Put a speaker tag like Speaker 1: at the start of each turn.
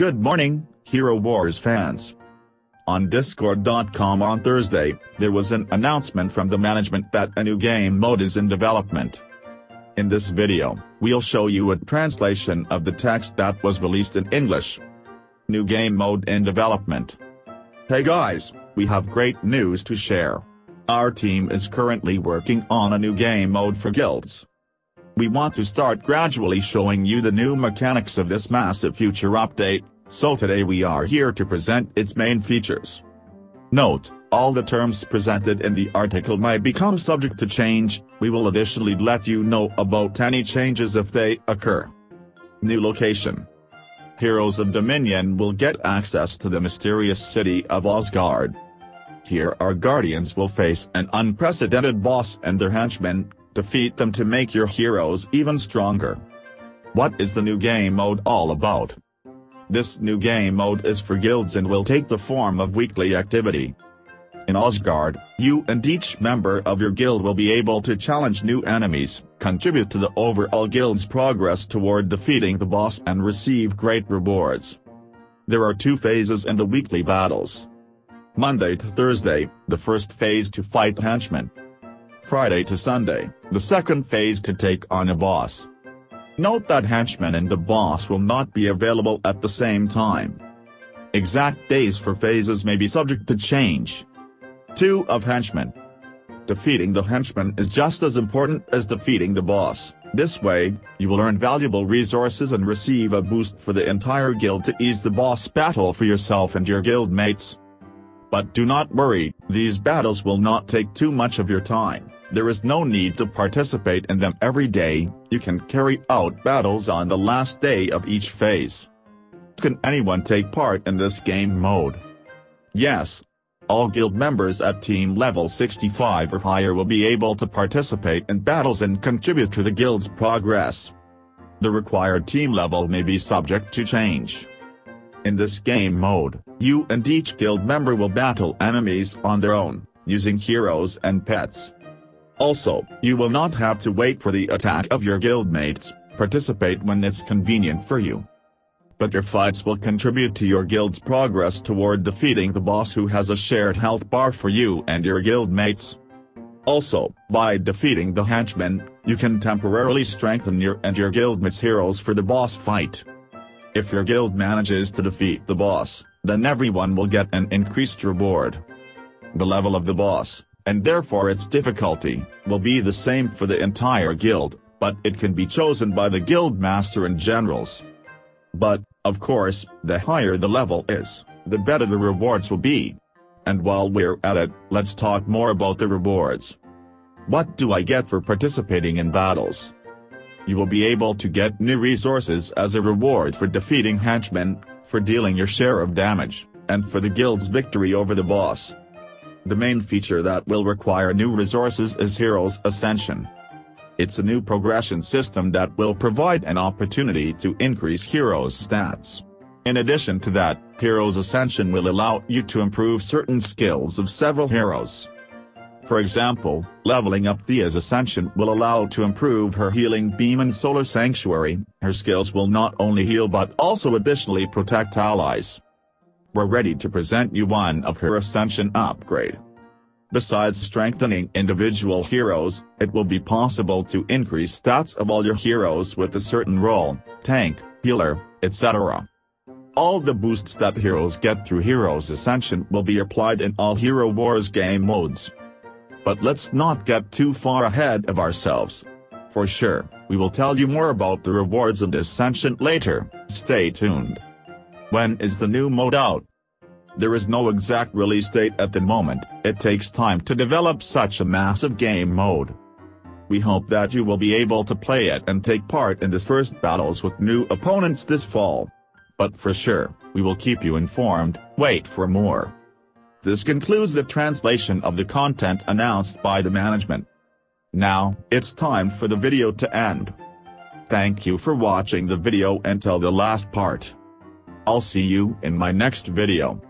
Speaker 1: Good morning, Hero Wars fans. On Discord.com on Thursday, there was an announcement from the management that a new game mode is in development. In this video, we'll show you a translation of the text that was released in English. New game mode in development. Hey guys, we have great news to share. Our team is currently working on a new game mode for guilds. We want to start gradually showing you the new mechanics of this massive future update, so today we are here to present its main features. Note, all the terms presented in the article might become subject to change, we will additionally let you know about any changes if they occur. New location. Heroes of Dominion will get access to the mysterious city of Asgard. Here our guardians will face an unprecedented boss and their henchmen, defeat them to make your heroes even stronger. What is the new game mode all about? This new game mode is for guilds and will take the form of weekly activity. In Asgard, you and each member of your guild will be able to challenge new enemies, contribute to the overall guild's progress toward defeating the boss and receive great rewards. There are two phases in the weekly battles. Monday to Thursday, the first phase to fight henchmen, Friday to Sunday, the second phase to take on a boss. Note that henchmen and the boss will not be available at the same time. Exact days for phases may be subject to change. 2 of henchmen. Defeating the henchman is just as important as defeating the boss. This way, you will earn valuable resources and receive a boost for the entire guild to ease the boss battle for yourself and your guild mates. But do not worry, these battles will not take too much of your time. There is no need to participate in them every day, you can carry out battles on the last day of each phase. Can anyone take part in this game mode? Yes. All guild members at team level 65 or higher will be able to participate in battles and contribute to the guild's progress. The required team level may be subject to change. In this game mode, you and each guild member will battle enemies on their own, using heroes and pets. Also, you will not have to wait for the attack of your guildmates, participate when it's convenient for you. But your fights will contribute to your guild's progress toward defeating the boss who has a shared health bar for you and your guildmates. Also, by defeating the henchmen, you can temporarily strengthen your and your guildmates' heroes for the boss fight. If your guild manages to defeat the boss, then everyone will get an increased reward. The level of the boss, and therefore its difficulty, will be the same for the entire guild, but it can be chosen by the guild master and generals. But, of course, the higher the level is, the better the rewards will be. And while we're at it, let's talk more about the rewards. What do I get for participating in battles? You will be able to get new resources as a reward for defeating henchmen, for dealing your share of damage, and for the guild's victory over the boss. The main feature that will require new resources is Heroes Ascension. It's a new progression system that will provide an opportunity to increase heroes' stats. In addition to that, Heroes Ascension will allow you to improve certain skills of several heroes. For example, leveling up Thea's Ascension will allow to improve her healing beam and solar sanctuary, her skills will not only heal but also additionally protect allies we're ready to present you one of her Ascension upgrade. Besides strengthening individual heroes, it will be possible to increase stats of all your heroes with a certain role, tank, healer, etc. All the boosts that heroes get through Heroes Ascension will be applied in all Hero Wars game modes. But let's not get too far ahead of ourselves. For sure, we will tell you more about the rewards and Ascension later, stay tuned. When is the new mode out? There is no exact release date at the moment, it takes time to develop such a massive game mode. We hope that you will be able to play it and take part in the first battles with new opponents this fall. But for sure, we will keep you informed, wait for more. This concludes the translation of the content announced by the management. Now, it's time for the video to end. Thank you for watching the video until the last part. I'll see you in my next video.